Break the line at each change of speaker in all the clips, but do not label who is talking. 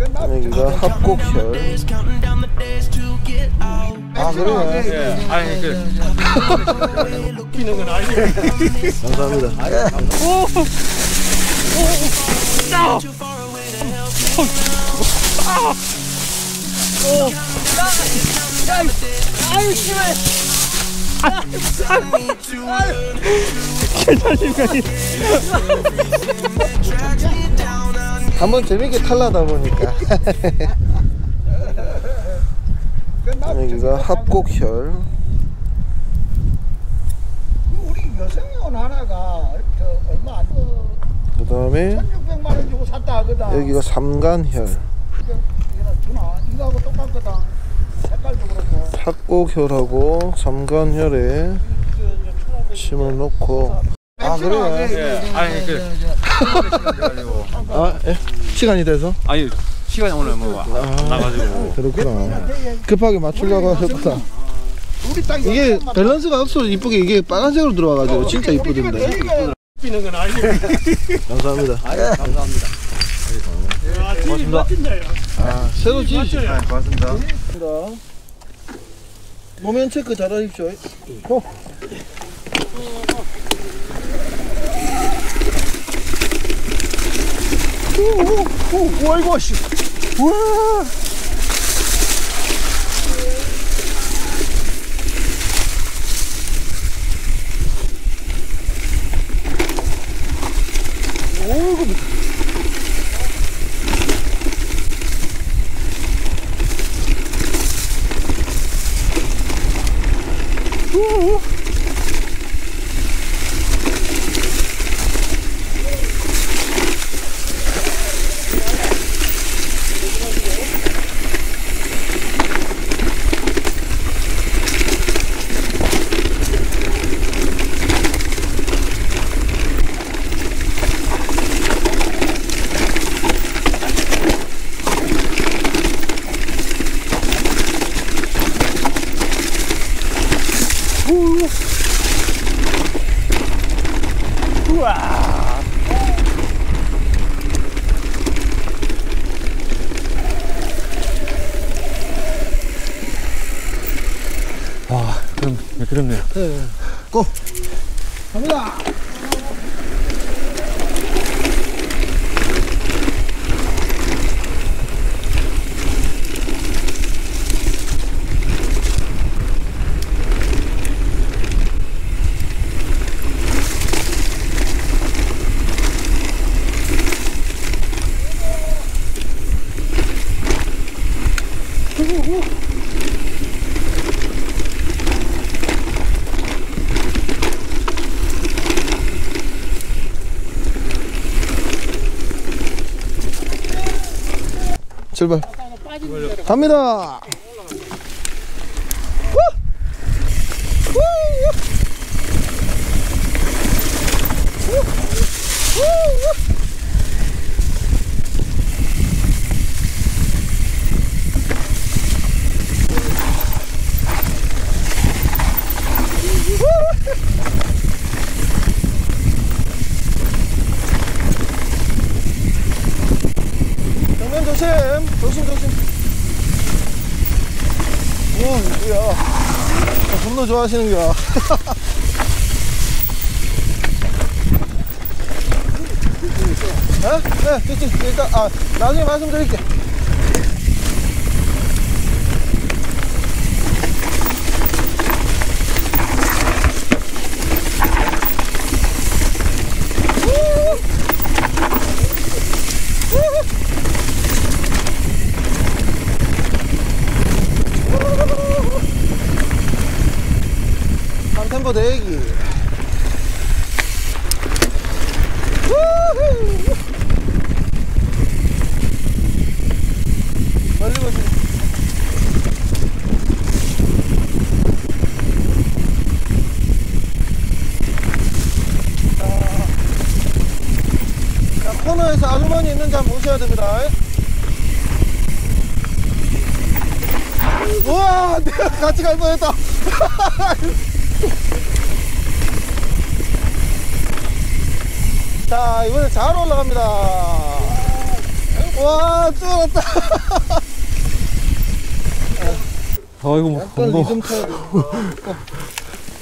여기가 합곡혈. 아 그래요?
예. 아니 그
감사합니다. 한번 재밌게 탈라다 보니까. 여기가 합곡혈.
우리 여성원 하나가 저 얼마 안 어,
그 다음에
1600만 원 주고 샀다 하거든.
여기가 삼간혈.
이거 주나 이거하고 똑같거든. 색깔도 그렇고.
합곡혈하고 삼간혈에 침을 놓고. 아 그래요?
예. 아니 그 그래가지고
아 예? 시간이 돼서?
아니 시간이 오늘 뭐안 나가지고
그렇구나 급하게 맞추려고 하셨구나
우리 땅
이게 밸런스가 없어 이쁘게 이게 빨간색으로 들어와가지고 진짜 이쁘던데
피는 건 아니고
감사합니다
감사합니다. 고맙습니다.
아 새로 지으시
네, 고맙습니다.
모면 체크 잘 하십시오 어. 오, 오, 아이고, 씨. 우와.
와 그럼 네, 그렇네요.
네. 고! 갑니다! 출발. 갑니다. 좋아하시는 거야. 어? 네, 됐지. 일단, 아, 나중에 말씀드릴게. 한 템포 대기. 우후. 멀리 보시. 자, 코너에서 아주머니 있는지 한번 보셔야 됩니다. 우와, 내가 같이 갈 뻔했다. 자, 이번에 잘 올라갑니다. 와, 또 왔다.
아 이거 뭐
약간
뭐
리듬 타야 돼.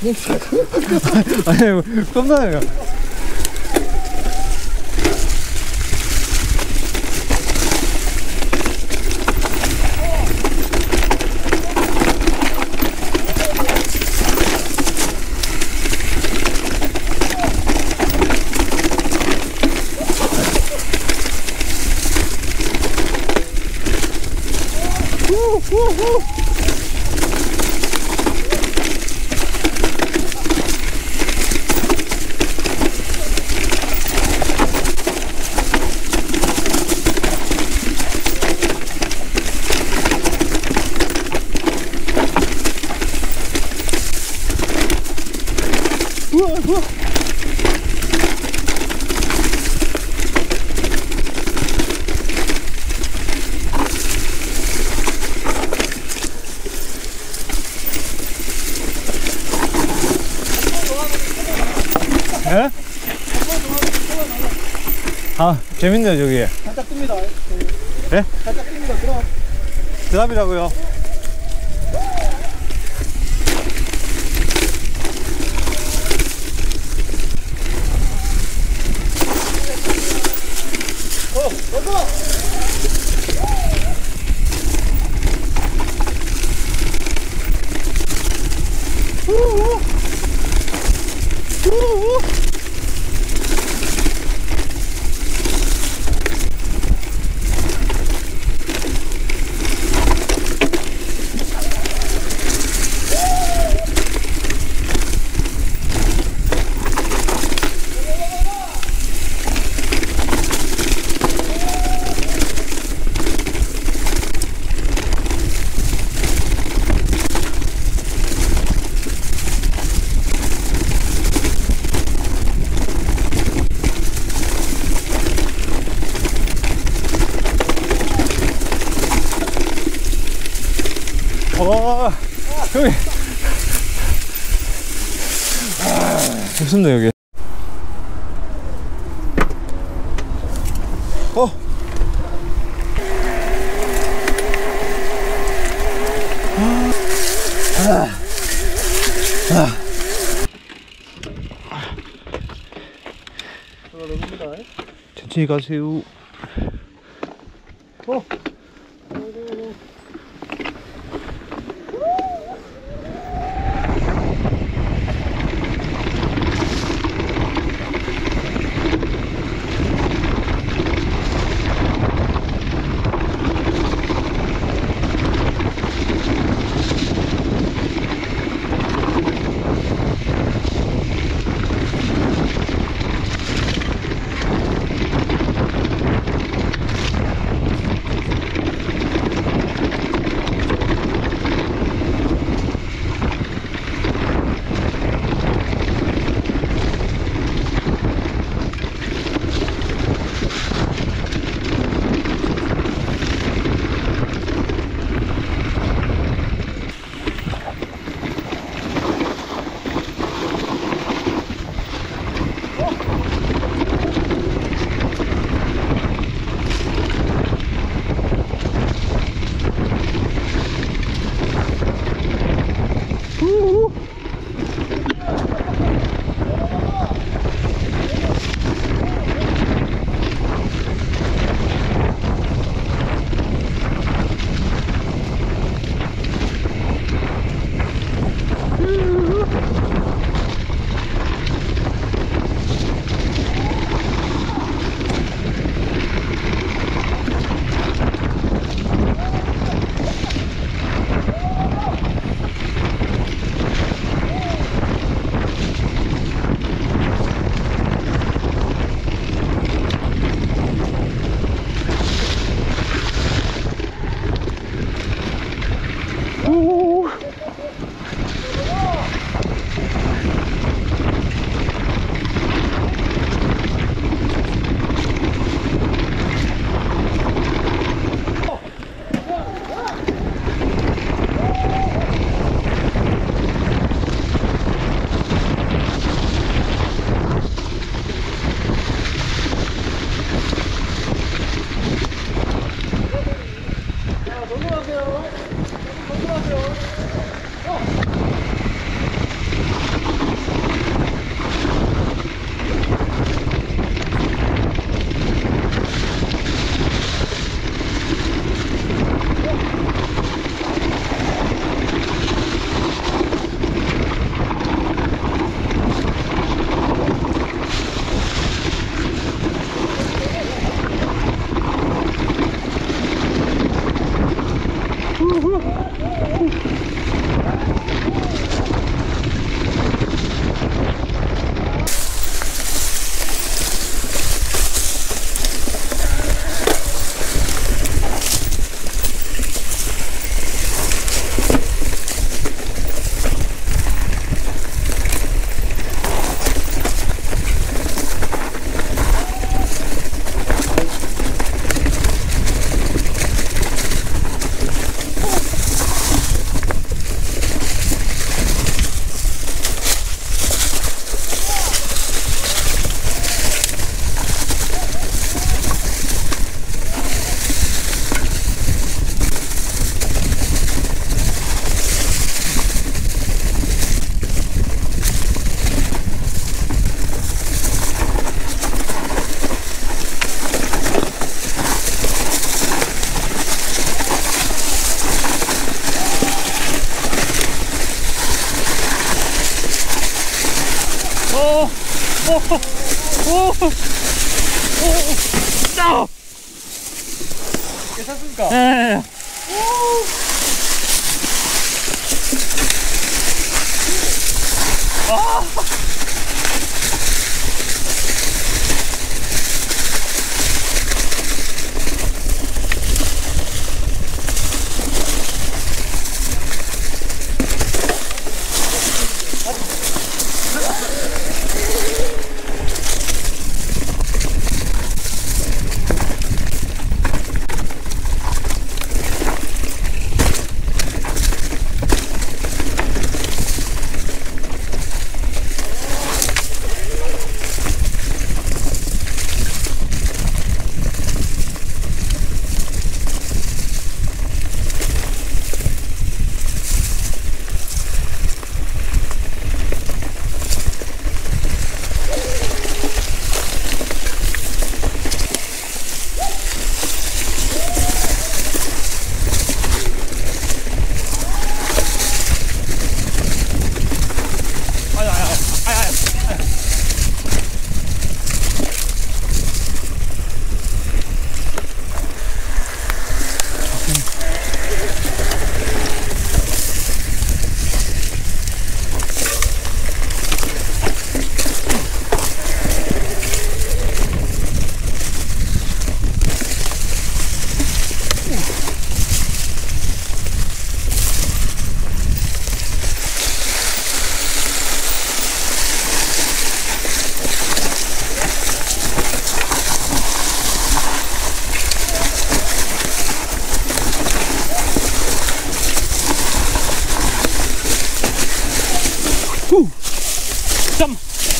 아니 깜짝이 야 예? 아 재밌네요 저기
살짝 뜹니다.
예?
살짝 뜹니다. 그럼.
드랍이라고요 와 여기 무섭네 여기
어.
천천히 가세요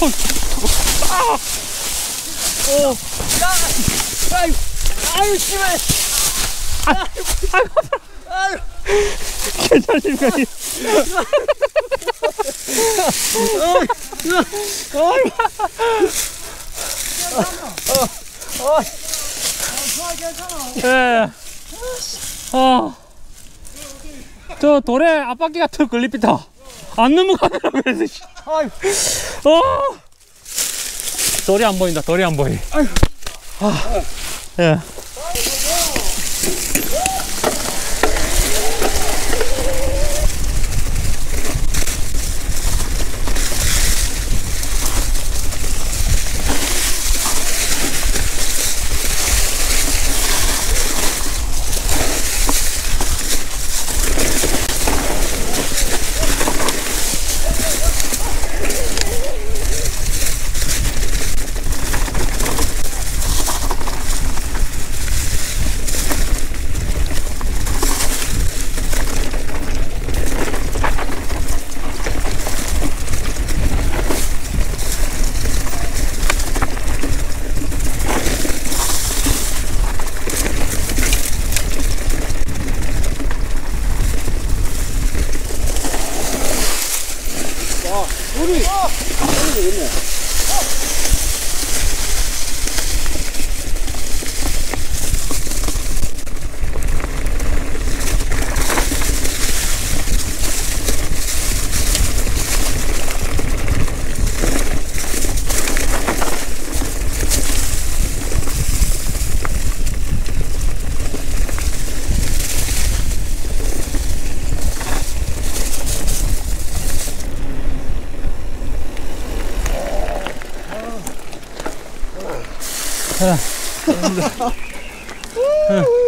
아! 오!
아유, 아유, 씨발.
괜찮습니까? 예. 아. 저 돌에 앞바퀴가 턱 걸립니다. 안 넘어가더라고요. 그래서 어. 돌이 안 보인다. 돌이 안 보이. 아. 예.
嗯嗯